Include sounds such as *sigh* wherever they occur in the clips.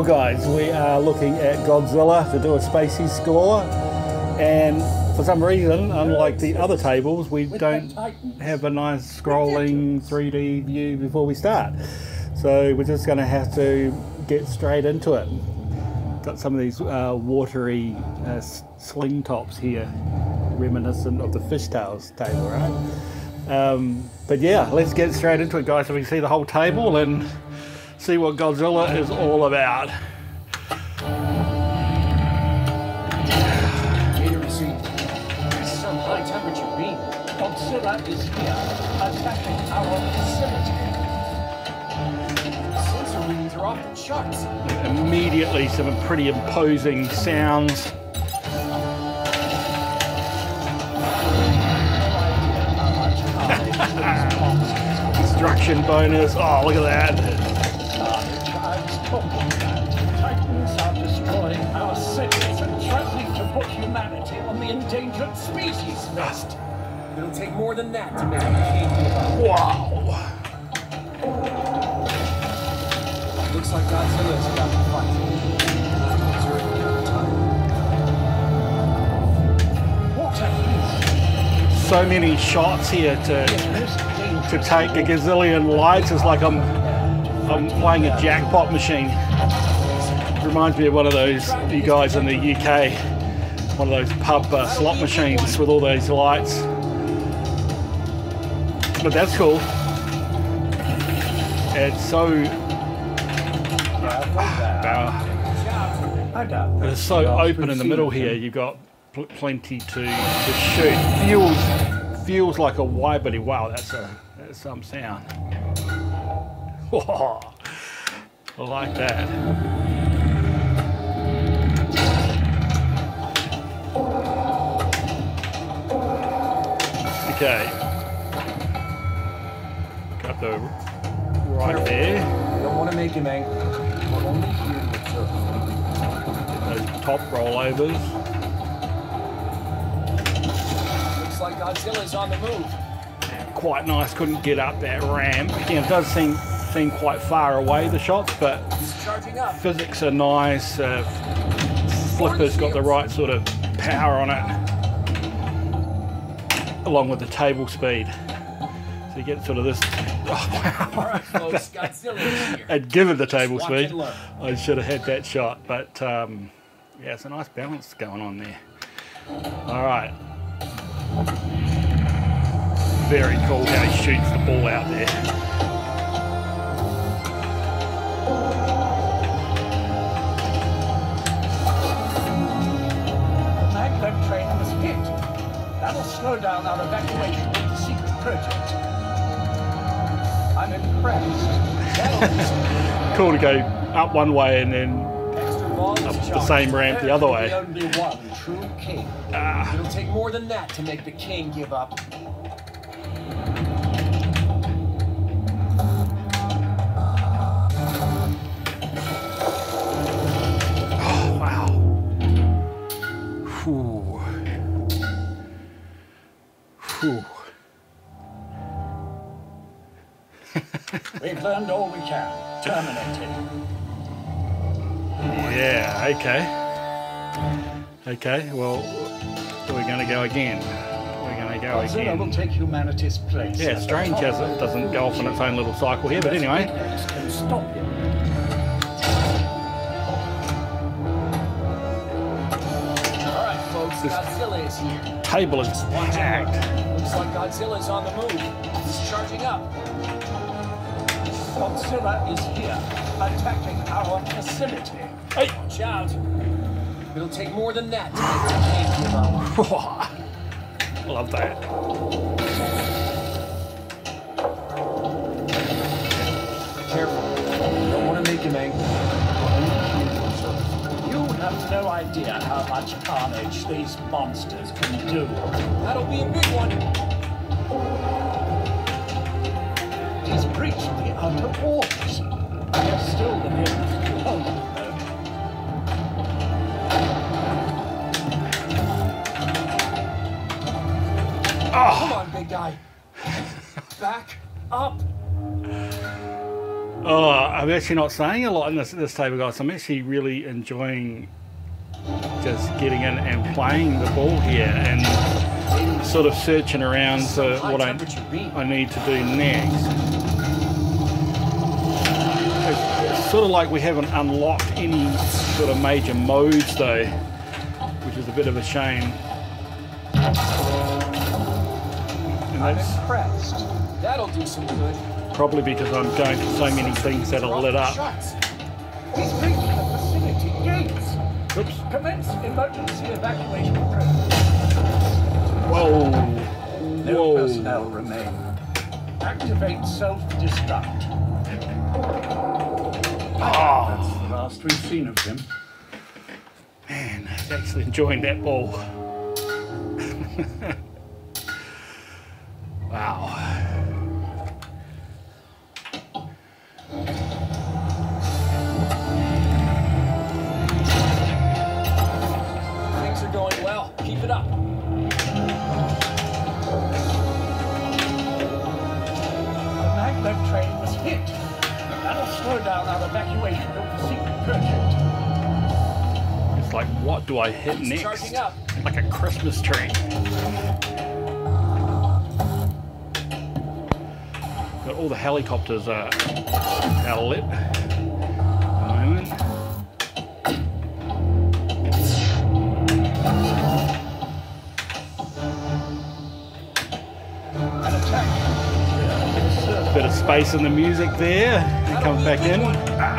Well, guys, we are looking at Godzilla to do a SpacieScore, and for some reason, unlike the other tables, we don't have a nice scrolling 3D view before we start. So we're just going to have to get straight into it. Got some of these uh, watery uh, sling tops here, reminiscent of the Fish Tales table, right? Um, but yeah, let's get straight into it, guys, so we can see the whole table and see what Godzilla is all about. Godzilla is here, attacking our facility. Sensor readings are off the charts. Immediately, some pretty imposing sounds. *laughs* Destruction bonus. Oh, look at that. Endangered species list. It'll take more than that to make a king. Wow. Looks like Godzilla's about to fight. Observing time. So many shots here to to take a gazillion lights. It's like I'm I'm playing a jackpot machine. Reminds me of one of those you guys in the UK, one of those pub uh, slot machines with all those lights. But that's cool. It's so uh, it's so open in the middle here. You've got pl- plenty to, to shoot. Feels feels like a wide Wow, that's a that's some sound. Whoa, *laughs* I like that. Okay. Got the right there. Don't want to make him angry. We're only here to observe. Those top rollovers. Looks like Godzilla's on the move. quite nice. Couldn't get up that ramp. Again, it does seem seem quite far away the shots, but He's charging up. physics are nice. Uh, flipper's got the right sort of power on it, along with the table speed. So you get sort of this. *laughs* Oh, All right, folks, Godzilla is here. I'd given the table speed. I should have had that shot, but um, yeah, it's a nice balance going on there. All right. Very cool how he shoots the ball out there. That'll slow down our evacuation of the secret project. I'm impressed. *laughs* Cool to go up one way and then Up the same ramp the other way. The only one true king. Ah. It'll take more than that to make the king give up. We've learned all we can. Terminated. Yeah, okay. Okay, well, we're going to go again. We're going to go Godzilla will take humanity's place. Yeah, strange as it doesn't go off on its own little cycle here, but anyway. Can stop him. All right, folks, This- Godzilla is here. Table is packed. Looks like Godzilla's on the move. He's charging up. Godzilla is here, attacking our facility. Hey. Watch out. It'll take more than that to *laughs* make. Love that. No idea how much carnage these monsters can do. That'll be a big one. He's breached the outer walls. They're still the nearest home. though. Ah! Come on, big guy. Back up. Oh, I'm actually not saying a lot in this this table, guys. I'm actually really enjoying just getting in and playing the ball here and sort of searching around for what I, I need to do next. It's, it's sort of like we haven't unlocked any sort of major modes though, which is a bit of a shame. And I'm impressed. That'll do some good. probably because I'm going to so many things that are lit up. Shots. He's breaching the facility gates. Oops. Commence emergency evacuation process. Whoa. No Whoa. personnel remain. Activate self-destruct. Oh, That's the last we've seen of him. man, I was actually enjoying that ball. *laughs* wow. Like, what do I hit next? Like a Christmas tree. Got all the helicopters are lit at the moment. An attack. Yeah, Bit of space in the music there. It comes back in.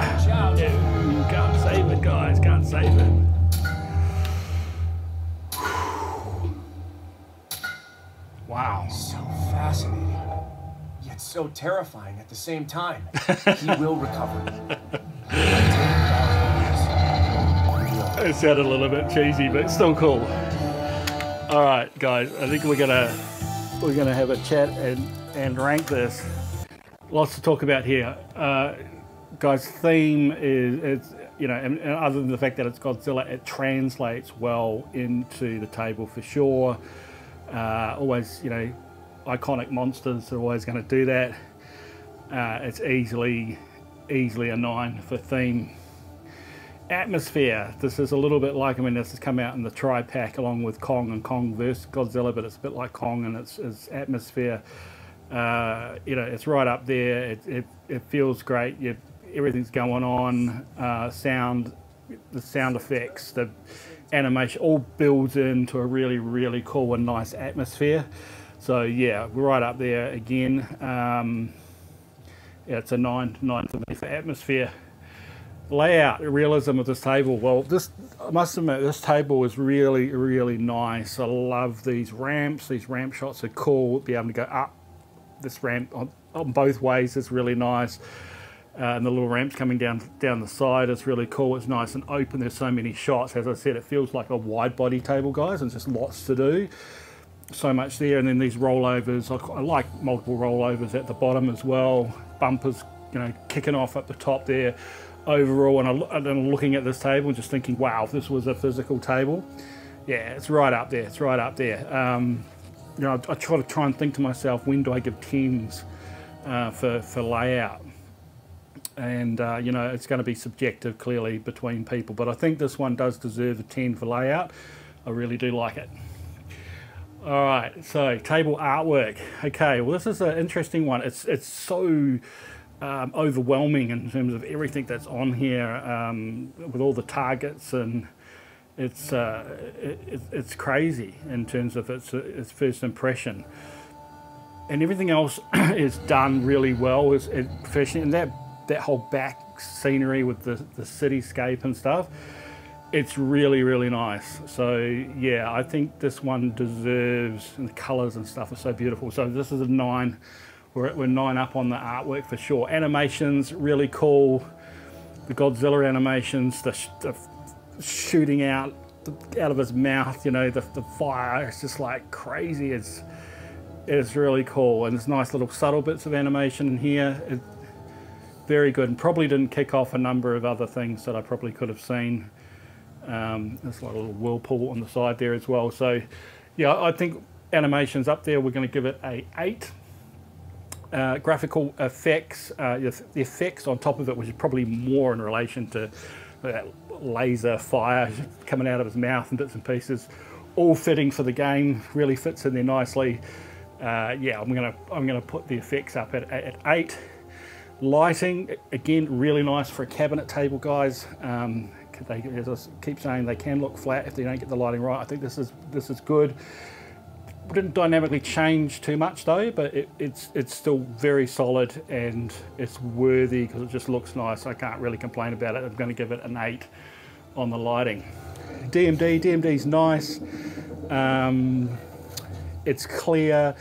So terrifying at the same time. *laughs* he will recover. It sounded a little bit cheesy, but still cool. All right, guys. I think we're gonna we're gonna have a chat and and rank this. Lots to talk about here, uh, guys. Theme is it's you know, and, and other than the fact that it's Godzilla, it translates well into the table for sure. Uh, always, you know, iconic monsters are always going to do that. Uh, it's easily easily a nine for theme atmosphere. This is a little bit like, I mean, this has come out in the tri pack along with Kong and Kong vs Godzilla, but it's a bit like Kong and its, its atmosphere. Uh, you know, it's right up there. It, it, it feels great. You, everything's going on. Uh, sound, the sound effects, the animation all builds into a really, really cool and nice atmosphere. So yeah, we're right up there again. Um, yeah, it's a nine, nine for me for atmosphere. Layout realism of this table. Well this i must admit this table is really really nice. I love these ramps. These ramp shots are cool. Be able to go up this ramp on, on both ways is really nice. Uh, and the little ramps coming down down the side is really cool. It's nice and open. There's so many shots. As i said it feels like a wide body table guys and just lots to do so much there and then these rollovers I, I like multiple rollovers at the bottom as well. Bumpers you know kicking off at the top there overall and, I, I'm looking at this table and just thinking wow if this was a physical table. Yeah it's right up there it's right up there. Um, you know I, I try to try and think to myself when do I give 10s uh, for, for layout? And uh, you know it's going to be subjective clearly between people but I think this one does deserve a 10 for layout. I really do like it all right, so table artwork. Okay, well this is an interesting one. It's it's so um, overwhelming in terms of everything that's on here um, with all the targets and it's uh, it, it's crazy in terms of its its first impression. And everything else *clears throat* is done really well. Is professionally, and that that whole back scenery with the the cityscape and stuff it's really really nice. So yeah i think this one deserves and the colors and stuff are so beautiful. So this is a nine. We're, we're nine up on the artwork for sure. Animations really cool. The godzilla animations the, the shooting out out of his mouth you know the, the fire it's just like crazy. It's it's really cool. And there's nice little subtle bits of animation in here. It, very good. And probably didn't kick off a number of other things that i probably could have seen um, there's like a little whirlpool on the side there as well. So, yeah, I think animation's up there. We're going to give it a eight. uh, graphical effects, uh, the, effects on top of it, which is probably more in relation to that laser fire *laughs* coming out of his mouth and bits and pieces, all fitting for the game. Really fits in there nicely. Uh, yeah, I'm gonna I'm gonna put the effects up at, at eight. Lighting again, really nice for a cabinet table, guys. Um, they, as I keep saying, they can look flat if they don't get the lighting right. I think this is this is good didn't dynamically change too much though, but it, it's it's still very solid and it's worthy because it just looks nice. I can't really complain about it. I'm going to give it an eight on the lighting. DMD, DMD's nice. Um, it's clear.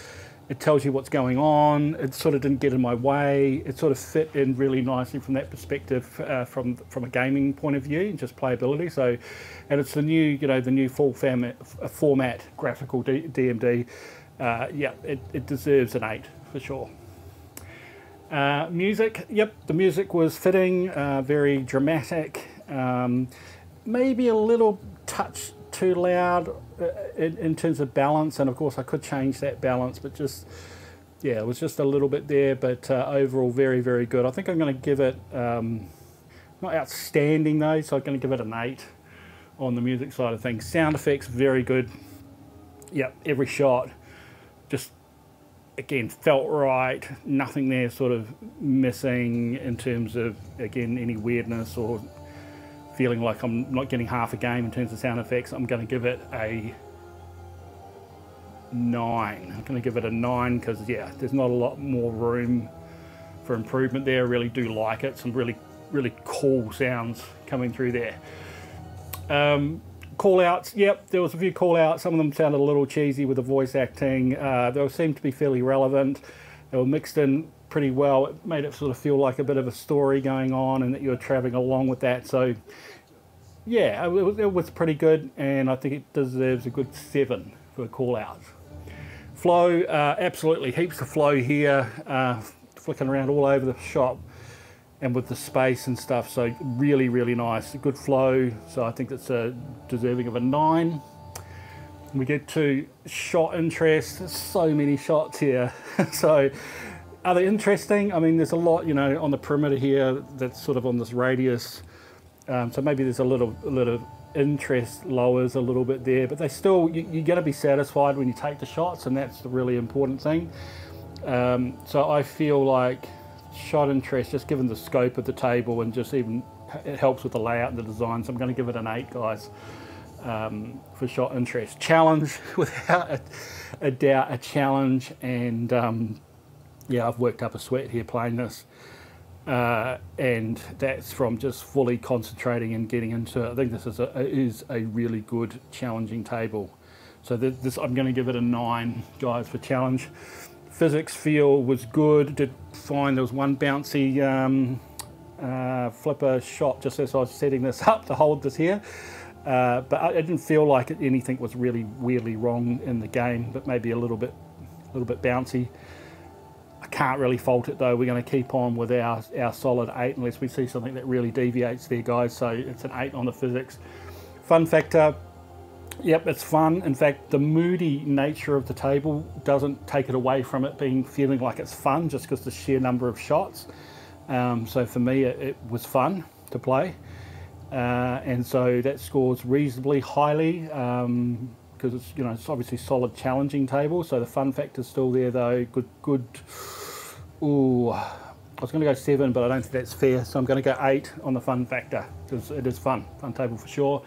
It tells you what's going on. It sort of didn't get in my way. It sort of fit in really nicely from that perspective, uh, from from a gaming point of view, and just playability. So, and it's the new, you know, the new full format, format graphical D DMD. Uh, yeah, it, it deserves an eight for sure. Uh, music, yep, the music was fitting, uh, very dramatic, um, maybe a little touch too loud uh, in, in, terms of balance, and of course I could change that balance, but just yeah, it was just a little bit there, but uh, overall very very good. I think I'm going to give it um, not outstanding though, so I'm going to give it an eight on the music side of things. Sound effects very good. Yep, every shot just again felt right. Nothing there sort of missing in terms of again any weirdness or feeling like I'm not getting half a game in terms of sound effects, I'm going to give it a nine. I'm going to give it a nine because yeah, there's not a lot more room for improvement there. I really do like it. Some really, really cool sounds coming through there. Um, call outs, yep, there was a few call outs. Some of them sounded a little cheesy with the voice acting. Uh, they seemed to be fairly relevant. They were mixed in pretty well. It made it sort of feel like a bit of a story going on and that you were traveling along with that. So, yeah, it was, pretty good, and I think it deserves a good seven for the call outs. Flow, uh, absolutely heaps of flow here, uh, flicking around all over the shop and with the space and stuff. So really, really nice, good flow. So I think that's a deserving of a nine. We get to shot interest. There's so many shots here. *laughs* so are they interesting? I mean, there's a lot, you know, on the perimeter here that's sort of on this radius. Um, so maybe there's a little, a little interest lowers a little bit there, but they still, you, you're going to be satisfied when you take the shots, and that's the really important thing. Um, so I feel like shot interest, just given the scope of the table and just even it helps with the layout and the design. So I'm going to give it an eight, guys, um, for shot interest. Challenge, *laughs* without a, a doubt, a challenge, and um, yeah, I've worked up a sweat here playing this. Uh, and that's from just fully concentrating and getting into it. I think this is a, is a really good challenging table. So this, I'm going to give it a nine, guys, for challenge. Physics feel was good. Did fine. There was one bouncy um, uh, flipper shot just as I was setting this *laughs* up to hold this here. Uh, but I, didn't feel like anything was really weirdly wrong in the game, but maybe a little bit, a little bit bouncy. I can't really fault it though. We're going to keep on with our, our solid 8 unless we see something that really deviates there, guys. So it's an 8 on the physics. Fun factor, yep, it's fun. In fact, the moody nature of the table doesn't take it away from it being feeling like it's fun just because the sheer number of shots. Um, so for me, it, it, was fun to play. Uh, and so that scores reasonably highly. Um, because it's you know it's obviously solid challenging table so the fun factor's still there though. Good good. Ooh I was going to go seven but I don't think that's fair so I'm going to go eight on the fun factor because it is fun fun table for sure.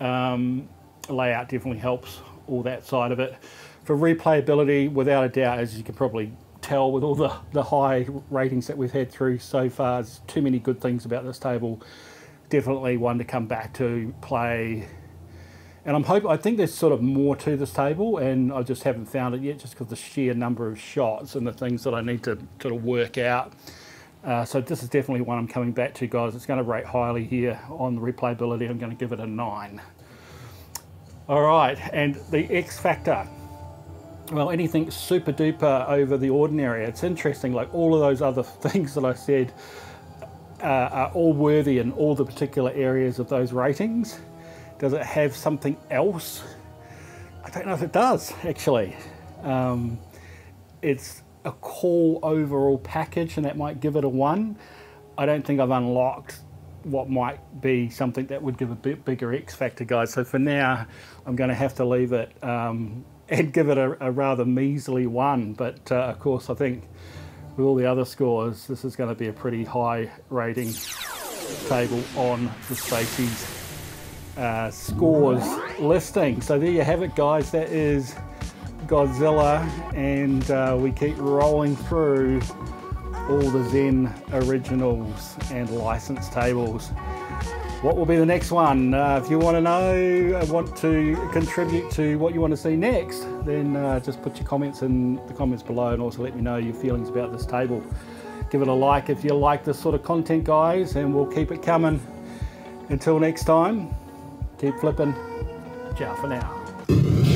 Um, layout definitely helps all that side of it. For replayability without a doubt as you can probably tell with all the, the high ratings that we've had through so far there's too many good things about this table. Definitely one to come back to play and I'm hope I think there's sort of more to this table, and I just haven't found it yet, just because the sheer number of shots and the things that I need to sort of work out. Uh, so this is definitely one I'm coming back to, guys. It's going to rate highly here on the replayability. I'm going to give it a nine. All right, and the X factor. Well, anything super duper over the ordinary. It's interesting, like all of those other *laughs* things that I said uh, are all worthy in all the particular areas of those ratings. Does it have something else? I don't know if it does, actually. Um, it's a cool overall package, and that might give it a one. I don't think I've unlocked what might be something that would give a bit bigger X factor, guys. So for now, I'm going to have to leave it um, *laughs* and give it a, a, rather measly one. But uh, of course, I think with all the other scores, this is going to be a pretty high rating table on the Spacies uh, scores listing. So there you have it, guys. That is Godzilla, and uh, we keep rolling through all the Zen originals and license tables. What will be the next one? Uh, if you want to know, uh, want to contribute to what you want to see next, then uh, just put your comments in the comments below and also let me know your feelings about this table. Give it a like if you like this sort of content, guys, and we'll keep it coming. Until next time, keep flipping. Ciao for now.